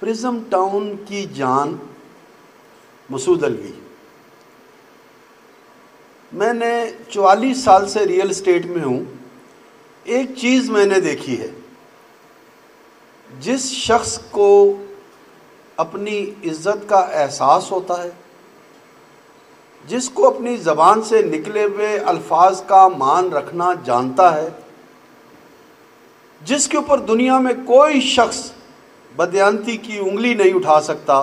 Prism town की जान मसूद अलवी मैंने चवालीस साल से रियल एस्टेट में हूँ। एक चीज़ मैंने देखी है। जिस शख्स को अपनी इज़्ज़त का एहसास होता है, जिसको अपनी ज़बान से निकले हुए अल्फाज का मान रखना जानता है, जिसके ऊपर दुनिया में कोई शख्स बदयांती की उंगली नहीं उठा सकता।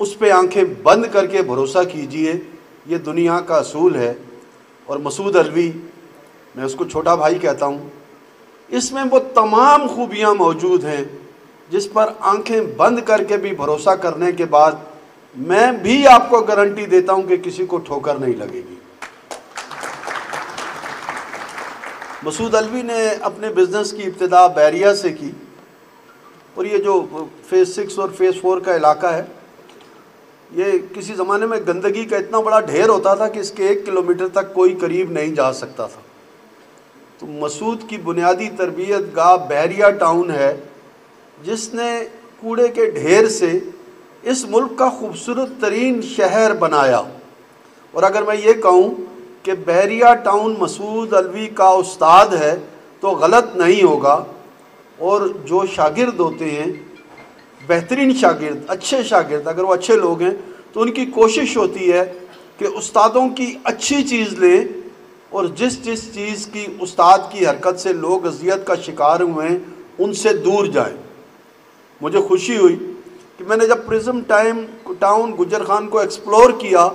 उस पर आँखें बंद करके भरोसा कीजिए, ये दुनिया का असूल है। और मसूद अलवी मैं उसको छोटा भाई कहता हूँ, इसमें वो तमाम खूबियाँ मौजूद हैं, जिस पर आँखें बंद करके भी भरोसा करने के बाद मैं भी आपको गारंटी देता हूँ कि किसी को ठोकर नहीं लगेगी। मसूद अलवी ने अपने बिज़नेस की इब्तदा बैरिया से की। और ये जो फ़ेज़ सिक्स और फ़ेज़ फोर का इलाका है, ये किसी ज़माने में गंदगी का इतना बड़ा ढेर होता था कि इसके एक किलोमीटर तक कोई करीब नहीं जा सकता था। तो मसूद की बुनियादी तरबियत गाह बहरिया टाउन है, जिसने कूड़े के ढेर से इस मुल्क का खूबसूरत तरीन शहर बनाया। और अगर मैं ये कहूँ कि बहरिया टाउन मसूद अलवी का उस्ताद है तो गलत नहीं होगा। और जो शागिर्द होते हैं, बेहतरीन शागिर्द, अच्छे शागिर्द, अगर वो अच्छे लोग हैं तो उनकी कोशिश होती है कि उस्तादों की अच्छी चीज़ लें और जिस जिस चीज़ की उस्ताद की हरकत से लोग अजियत का शिकार हुए हैं, उनसे दूर जाएँ। मुझे खुशी हुई कि मैंने जब प्रिज्म टाइम, टाउन गुजर खान को एक्सप्लोर किया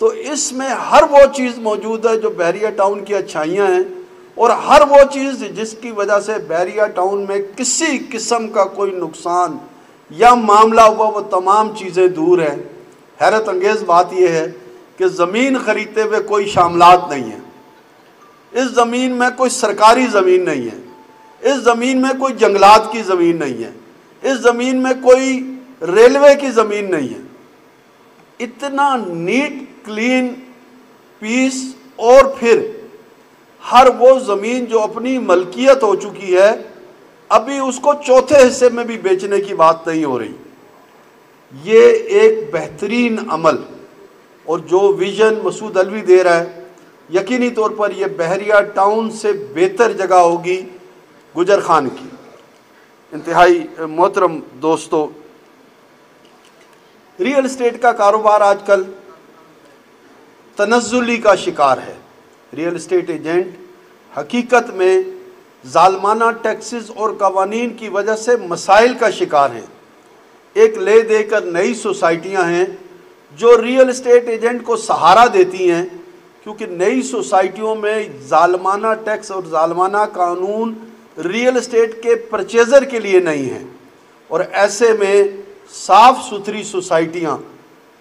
तो इसमें हर वो चीज़ मौजूद है जो बहरिया टाउन की अच्छाइयाँ हैं। और हर वो चीज़ जिसकी वजह से बैरिया टाउन में किसी किस्म का कोई नुकसान या मामला हुआ, वो तमाम चीज़ें दूर हैं। हैरत अंगेज़ बात यह है कि ज़मीन ख़रीदते हुए कोई शामलात नहीं है। इस ज़मीन में कोई सरकारी ज़मीन नहीं है। इस ज़मीन में कोई जंगलात की ज़मीन नहीं है। इस ज़मीन में कोई रेलवे की ज़मीन नहीं है। इतना नीट, क्लीन, पीस और फिर हर वो ज़मीन जो अपनी मलकियत हो चुकी है, अभी उसको चौथे हिस्से में भी बेचने की बात नहीं हो रही। ये एक बेहतरीन अमल, और जो विज़न मसूद अलवी दे रहा है, यकीनी तौर पर यह बहरिया टाउन से बेहतर जगह होगी गुजर खान की। इंतहाई मोहतरम दोस्तों, रियल इस्टेट का कारोबार आजकल तनजुली का शिकार है। रियल इस्टेट एजेंट, हकीकत में जालमाना टैक्सेस और कवानीन की वजह से मसाइल का शिकार हैं। एक ले देकर नई सोसाइटियाँ हैं जो रियल इस्टेट एजेंट को सहारा देती हैं, क्योंकि नई सोसाइटियों में जालमाना टैक्स और जालमाना कानून रियल इस्टेट के परचेज़र के लिए नहीं है। और ऐसे में साफ़ सुथरी सोसाइटियाँ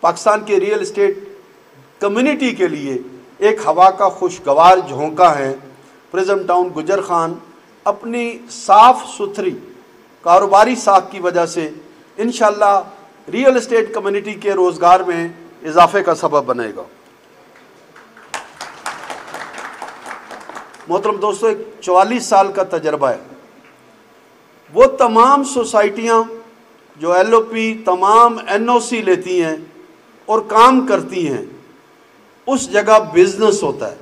पाकिस्तान के रियल इस्टेट कम्युनिटी के लिए एक हवा का खुशगवार झोंका है। प्रिज्म टाउन गुजर खान अपनी साफ़ सुथरी कारोबारी साख की वजह से इन रियल इस्टेट कम्युनिटी के रोज़गार में इजाफे का सबब बनेगा। मोहतरम दोस्तों, एक चवालीस साल का तजर्बा है। वो तमाम सोसाइटियाँ जो एलओपी, तमाम एनओसी लेती हैं और काम करती हैं उस जगह बिज़नेस होता है।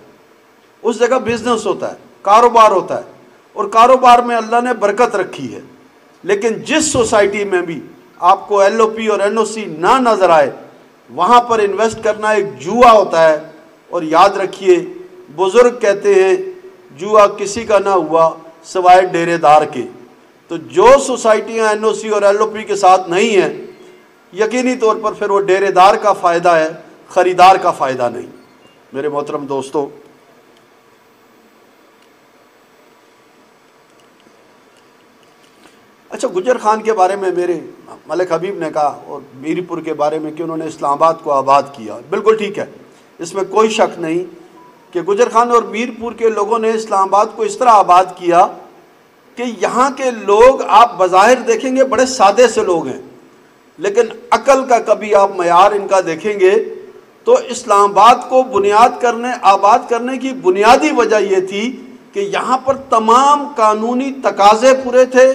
उस जगह बिज़नेस होता है। कारोबार होता है। और कारोबार में अल्लाह ने बरकत रखी है। लेकिन जिस सोसाइटी में भी आपको एलओपी और एनओसी ना नज़र आए, वहाँ पर इन्वेस्ट करना एक जुआ होता है। और याद रखिए, बुज़ुर्ग कहते हैं, जुआ किसी का ना हुआ, सिवाय डेरेदार के। तो जो सोसाइटियाँ एनओसी और एलओपी के साथ नहीं हैं, यकीनी तौर पर फिर वो डेरेदार का फ़ायदा है, ख़रीदार का फ़ायदा नहीं। मेरे मोहतरम दोस्तों अच्छा गुजर खान के बारे में मेरे मलिक हबीब ने कहा और मीरपुर के बारे में कि उन्होंने इस्लामाबाद को आबाद किया। बिल्कुल ठीक है, इसमें कोई शक नहीं कि गुजर खान और मीरपुर के लोगों ने इस्लामाबाद को इस तरह आबाद किया कि यहाँ के लोग, आप बाहिर देखेंगे, बड़े सादे से लोग हैं, लेकिन अकल का कभी आप मैार इनका देखेंगे तो इस्लामाबाद को बुनियाद करने, आबाद करने की बुनियादी वजह यह थी कि यहाँ पर तमाम कानूनी तकाजे पूरे थे,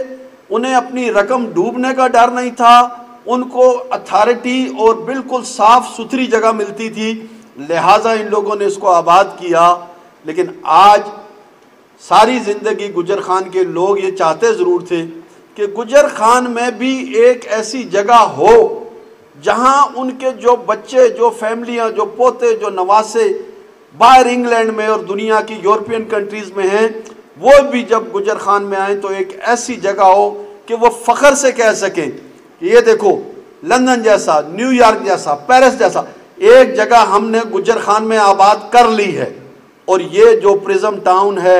उन्हें अपनी रकम डूबने का डर नहीं था, उनको अथॉरिटी और बिल्कुल साफ़ सुथरी जगह मिलती थी, लिहाजा इन लोगों ने इसको आबाद किया। लेकिन आज सारी ज़िंदगी गुजर खान के लोग ये चाहते ज़रूर थे कि गुजर खान में भी एक ऐसी जगह हो जहाँ उनके जो बच्चे, जो फैमिलियाँ, जो पोते, जो नवासे बाहर इंग्लैंड में और दुनिया की यूरोपियन कंट्रीज़ में हैं, वो भी जब गुजर खान में आए तो एक ऐसी जगह हो कि वो फ़ख्र से कह सकें कि ये देखो, लंदन जैसा न्यूयॉर्क जैसा, पेरिस जैसा, एक जगह हमने गुजर खान में आबाद कर ली है। और ये जो प्रिज्म टाउन है,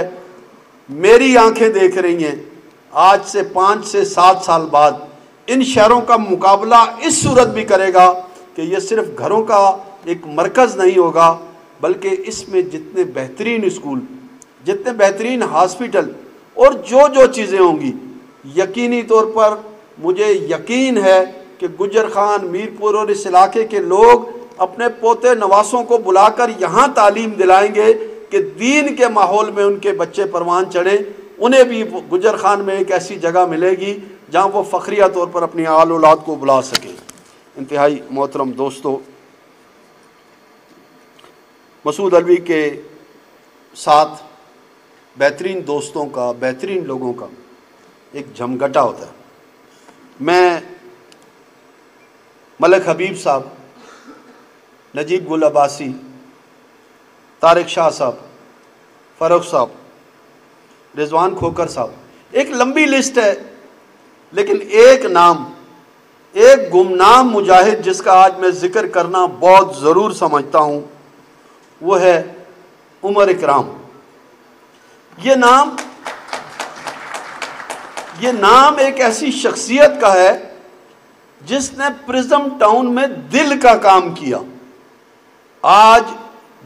मेरी आँखें देख रही हैं, आज से पाँच से सात साल बाद इन शहरों का मुकाबला इस सूरत भी करेगा कि ये सिर्फ़ घरों का एक मरकज़ नहीं होगा, बल्कि इसमें जितने बेहतरीन स्कूल, जितने बेहतरीन हॉस्पिटल और जो जो चीज़ें होंगी, यकीनी तौर पर मुझे यकीन है कि गुजर खान, मीरपुर और इस इलाके के लोग अपने पोते नवासों को बुलाकर यहाँ तालीम दिलाएँगे कि दीन के माहौल में उनके बच्चे परवान चढ़ें। उन्हें भी गुजर खान में एक ऐसी जगह मिलेगी जहाँ वो फ़खरिया तौर पर अपनी आल औलाद को बुला सकें। इंतहाई मोहतरम दोस्तों, मसूद अलवी के साथ बेहतरीन दोस्तों का, बेहतरीन लोगों का एक झमघटा होता है। मैं मलक हबीब साहब, नजीब गुल अब्बासी, तारिक शाह साहब, फ़ारूक साहब, रिजवान खोकर साहब, एक लंबी लिस्ट है लेकिन एक नाम, एक गुमनाम मुजाहिद जिसका आज मैं ज़िक्र करना बहुत ज़रूर समझता हूँ, वो है उमर इकराम। ये नाम ये नाम एक ऐसी शख्सियत का है जिसने प्रिज्म टाउन में दिल का काम किया। आज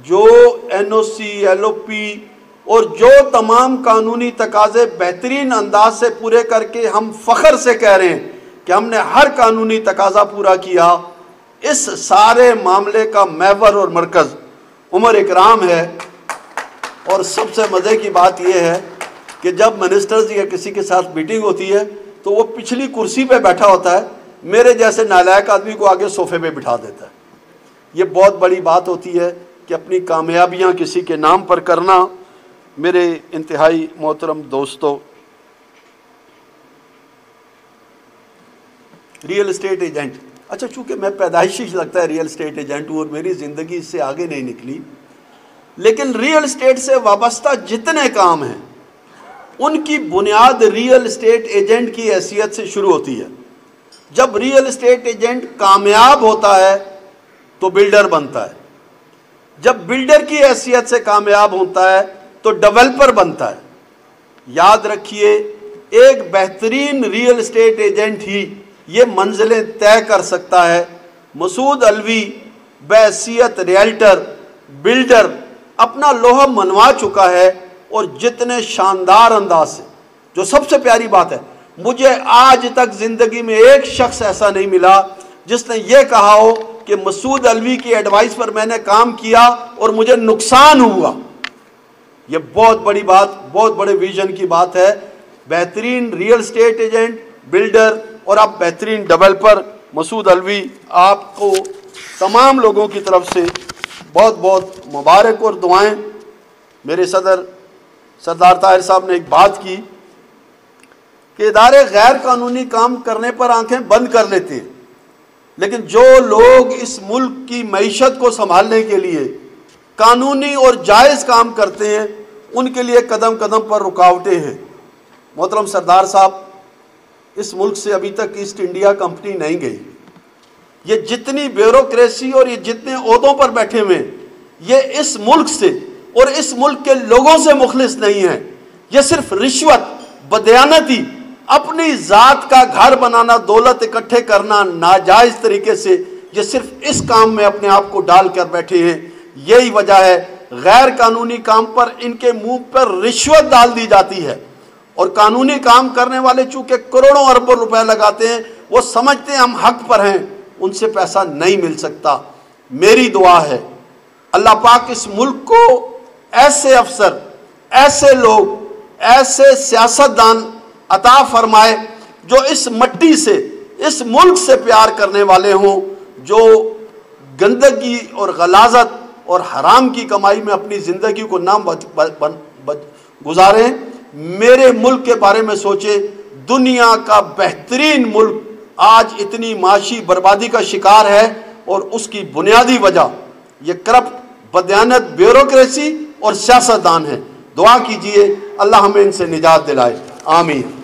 जो N O C L O P और जो तमाम कानूनी तकाजे बेहतरीन अंदाज से पूरे करके हम फ़ख्र से कह रहे हैं कि हमने हर कानूनी तकाजा पूरा किया, इस सारे मामले का महवर और मरकज़ उमर इकराम है। और सबसे मज़े की बात यह है कि जब मिनिस्टर्स या किसी के साथ मीटिंग होती है तो वो पिछली कुर्सी पे बैठा होता है, मेरे जैसे नालायक आदमी को आगे सोफे पे बिठा देता है। ये बहुत बड़ी बात होती है कि अपनी कामयाबियाँ किसी के नाम पर करना मेरे इंतहाई मोहतरम दोस्तों रियल इस्टेट एजेंट अच्छा चूँकि मैं पैदाइशी लगता है रियल इस्टेट एजेंट हूँ और मेरी ज़िंदगी इससे आगे नहीं निकली, लेकिन रियल इस्टेट से वाबस्ता जितने काम हैं, उनकी बुनियाद रियल इस्टेट एजेंट की हैसियत से शुरू होती है। जब रियल इस्टेट एजेंट कामयाब होता है तो बिल्डर बनता है। जब बिल्डर की हैसियत से कामयाब होता है तो डेवलपर बनता है। याद रखिए, एक बेहतरीन रियल इस्टेट एजेंट ही ये मंजिलें तय कर सकता है। मसूद अलवी बैसियत रियल्टर बिल्डर, अपना लोहा मनवा चुका है और जितने शानदार अंदाज से। जो सबसे प्यारी बात है, मुझे आज तक ज़िंदगी में एक शख्स ऐसा नहीं मिला जिसने ये कहा हो कि मसूद अलवी की एडवाइस पर मैंने काम किया और मुझे नुकसान हुआ। ये बहुत बड़ी बात, बहुत बड़े विजन की बात है। बेहतरीन रियल स्टेट एजेंट बिल्डर और आप बेहतरीन डेवलपर मसूद अलवी, आपको तमाम लोगों की तरफ़ से बहुत बहुत मुबारक और दुआएँ। मेरे सदर, सरदार ताहिर साहब ने एक बात की कि इदारे गैर कानूनी काम करने पर आँखें बंद कर लेते हैं। लेकिन जो लोग इस मुल्क की मीशत को संभालने के लिए कानूनी और जायज़ काम करते हैं, उनके लिए कदम कदम पर रुकावटें हैं। मोहतरम सरदार साहब, इस मुल्क से अभी तक ईस्ट इंडिया कंपनी नहीं गई। ये जितनी ब्यूरोक्रेसी और ये जितने अहदों पर बैठे हुए ये इस मुल्क से और इस मुल्क के लोगों से मुखलिस नहीं है। ये सिर्फ़ रिश्वत, बदयानती, अपनी ज़ात का घर बनाना, दौलत इकट्ठे करना नाजायज़ तरीके से ये सिर्फ़ इस काम में अपने आप को डाल कर बैठे हैं। यही वजह है, गैर कानूनी काम पर इनके मुँह पर रिश्वत डाल दी जाती है। और कानूनी काम करने वाले चूँकि करोड़ों अरबों रुपए लगाते हैं, वो समझते हैं हम हक पर हैं, उनसे पैसा नहीं मिल सकता। मेरी दुआ है, अल्लाह पाक इस मुल्क को ऐसे अफसर, ऐसे लोग, ऐसे सियासतदान अता फरमाए, जो इस मट्टी से, इस मुल्क से प्यार करने वाले हों, जो गंदगी और गलाजत और हराम की कमाई में अपनी ज़िंदगी को नाम बच, बच, गुजारें। मेरे मुल्क के बारे में सोचे। दुनिया का बेहतरीन मुल्क आज इतनी माशी बर्बादी का शिकार है और उसकी बुनियादी वजह ये करप्ट बदयानत ब्यूरोक्रेसी और सियासतदान है। दुआ कीजिए अल्लाह हमें इनसे निजात दिलाए। आमीन।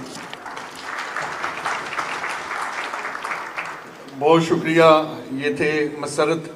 बहुत शुक्रिया ये थे मसरत